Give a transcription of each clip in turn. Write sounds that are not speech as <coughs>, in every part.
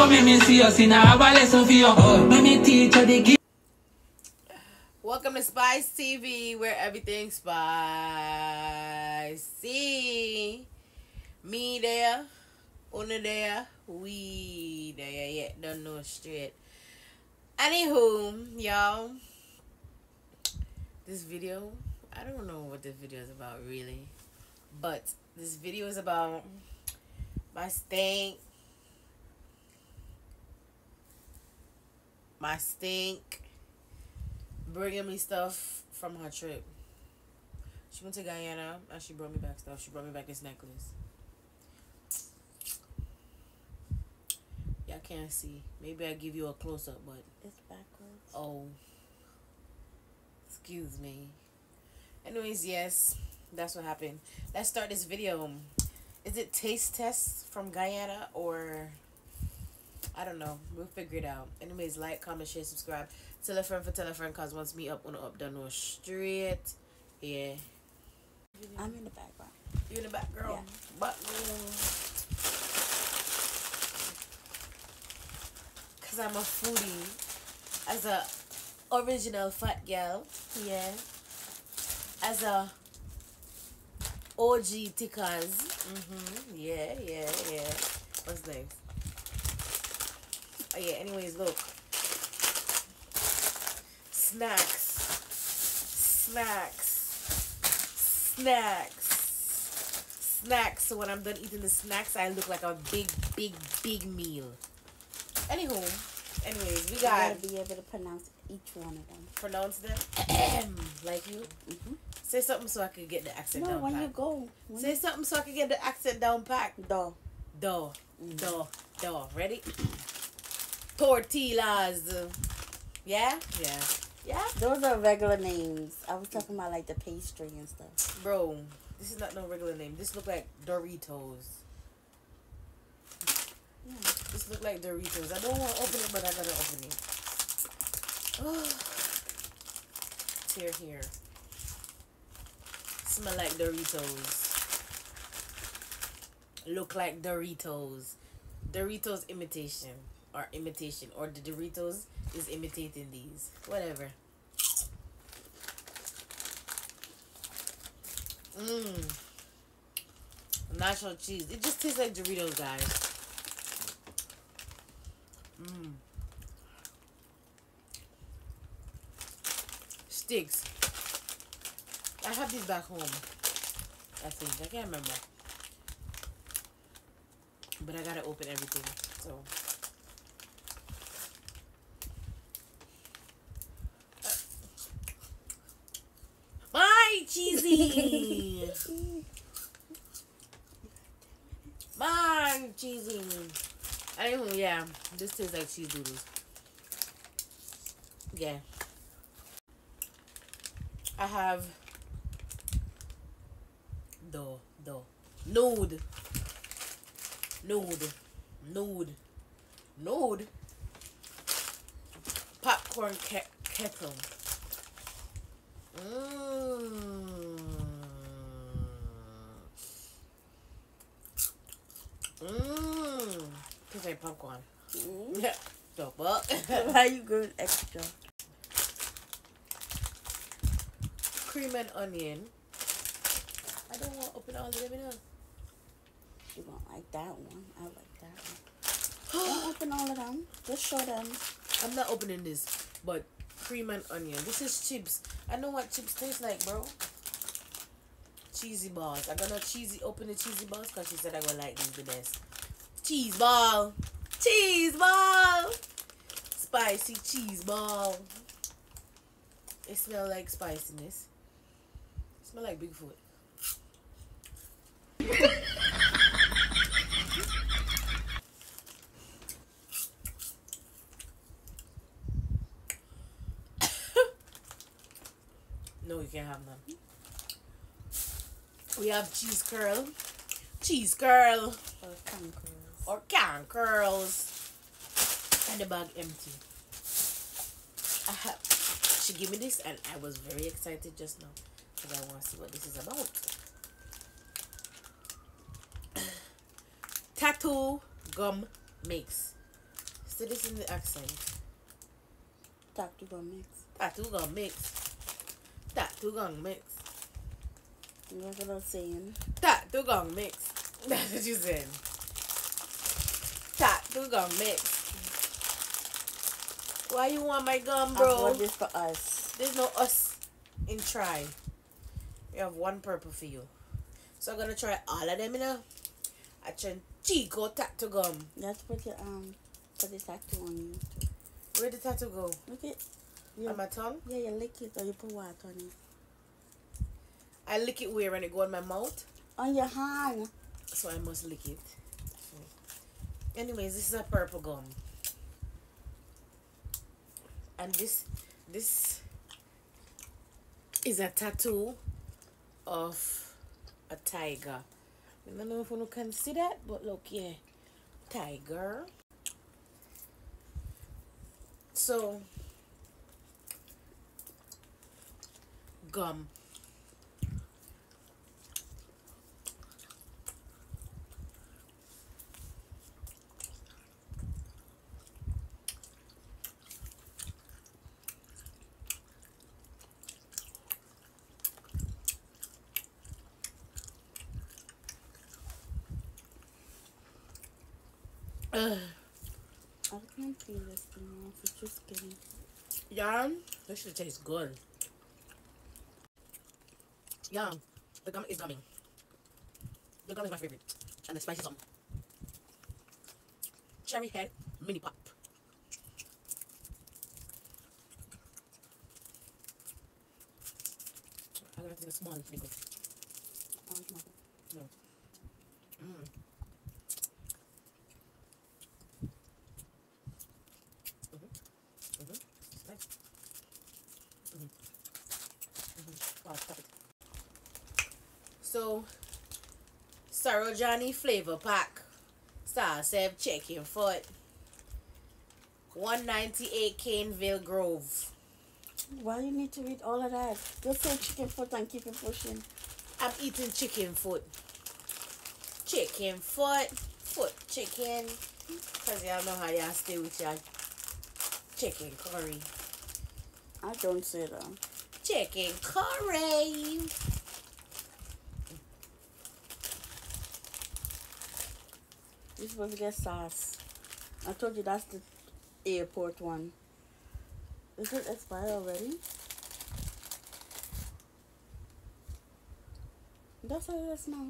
Come here, me see us in a have a lesson for you. Oh, me teach you the. Welcome to Spice TV, where everything's spicy. Me there, Una there, we there. Yeah, don't know straight. Anywho, y'all, this video, I don't know what this video is about really, but this video is about my stink, my stink bringing me stuff from her trip. She went to Guyana and she brought me back stuff. She brought me back this necklace. Y'all can't see. Maybe I give you a close up, but It's backwards. oh, excuse me. Anyways, yes, that's what happened. Let's start this video. Is it taste test from Guyana or I don't know. We'll figure it out. Anyways, like, comment, share, subscribe. Tell a friend for tell a friend cause once me up on up done no straight. Yeah. I'm in the background. You in the back girl. Yeah. Back Cause I'm a foodie. As a original fat girl. Yeah. As a OG tickers. Mm-hmm. Yeah, yeah, yeah. What's next? Oh yeah, anyways, look. Snacks. Snacks. Snacks. Snacks. So when I'm done eating the snacks, I look like a big, big, big meal. Anywho, anyways, we got gotta be able to pronounce each one of them. pronounce them <clears throat> like you. Mhm. Say something so I can get the accent No, down when pat. you go. When Say something so I can get the accent down you, do. Do, do, do. Ready? Tortillas. Yeah? Yeah. Yeah? Those are regular names. I was talking about like the pastry and stuff. Bro, this is not no regular name. This look like Doritos. Yeah. This look like Doritos. I don't want to open it, but I gotta open it. <sighs> Tear here. Smell like Doritos. Look like Doritos. Doritos imitation. Or imitation. Or the Doritos is imitating these. Whatever. Mmm. Nacho cheese. It just tastes like Doritos, guys. Mmm. Sticks. I have these back home. I think. I can't remember. But I gotta open everything. So. My cheesy! My cheesy! I don't yeah. This tastes like cheese doodles. Yeah. I have the the nude nude nude nude popcorn ke- kettle. Mmm. Mmm. Tastes like popcorn. Mm. Yeah. <laughs> The fuck? <laughs> Why you good extra? Cream and onion. I don't want to open all of them. You don't like that one. I like that one. <gasps> Don't open all of them. Just show them. I'm not opening this, but cream and onion. This is chips. I know what chips taste like, bro. Cheesy balls. I gonna cheesy open the cheesy balls because she said I gonna like these the best. Cheese ball. Cheese ball. Spicy cheese ball. It smell like spiciness. It smell like Bigfoot. <coughs> No, you can't have none. We have cheese curl, cheese curl, Or conquerors. or can curls, and the bag empty. I have. She gave me this, and I was very excited just now because I want to see what this is about. <coughs> Tattoo gum mix. Say this in the accent. Tattoo gonna mix. Tattoo gum mix. Tattoo gum mix. That's what I was saying. Tattoo gun mix. That's what you said. Tattoo gun mix. Why you want my gum, bro? I bought this for us. There's no us in try. We have one purple for you. So I'm gonna try all of them, you know. I try Chico tattoo gum. To put your um put the tattoo on you. Where the tattoo go? Look it. Yeah. On my tongue? yeah, you lick it or you put water on it. I lick it where when it go on my mouth. On your hand. So I must lick it. Anyways, this is a purple gum. And this this is a tattoo of a tiger. I don't know if you can see that, but look, yeah. Tiger. So gum. Ugh. I can't feel this off. It's just getting. Yeah, this should taste good. Yeah, the gum is gummy. The gum is my favorite. And the spicy some. Cherry head mini pop. I'm gonna take a small sprinkle. No. Mm. So, Sarojani flavor pack. Star Seb chicken foot. 198 Caneville Grove. Why you need to read all of that? Just say chicken foot and keep it pushing. I'm eating chicken foot. Chicken foot. Foot chicken. Because y'all know how y'all stay with your chicken curry. I don't say that. Chicken curry. You're supposed to get sauce. I told you that's the airport one. Is it expired already? That's how it is now.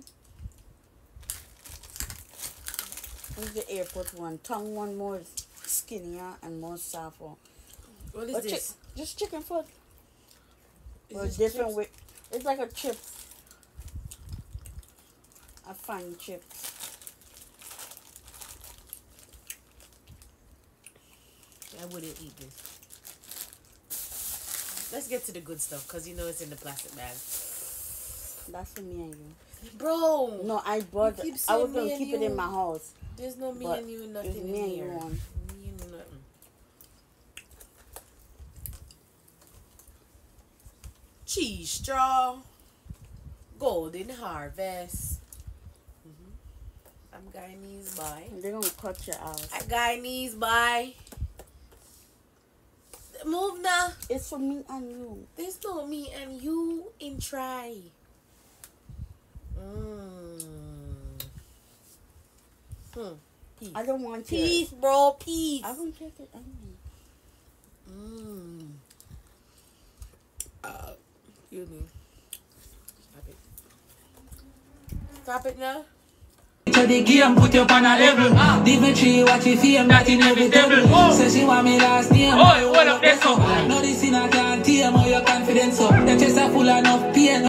This is the airport one. Tongue one more skinnier and more softer. What is chi- this? just chicken foot. But different chips? with it's like a chip. A fine chip. I wouldn't eat this. Let's get to the good stuff because you know it's in the plastic bag. That's for me and you. Bro! No, I bought. keep I was me and keep it in my house. There's no me and you, nothing me in and you here. one. Me and you, nothing. Cheese straw. Golden harvest. hmm I'm Guyanese by. They're gonna cut your ass. I Guyanese by. Move now. It's for me and you. There's no me and you in try. Mm. Hmm. Peace. I don't want Peace, it. bro. Peace. I don't take it anyway. Mm. Uh, excuse me. Stop it. Stop it now. To the game, put you on a level. Dimitri, watch your fame, that inevitable. Say she want me last name. Oh, what up, there, so? No, this in a can't tame, how your confidence, so. Your chest are full enough pain.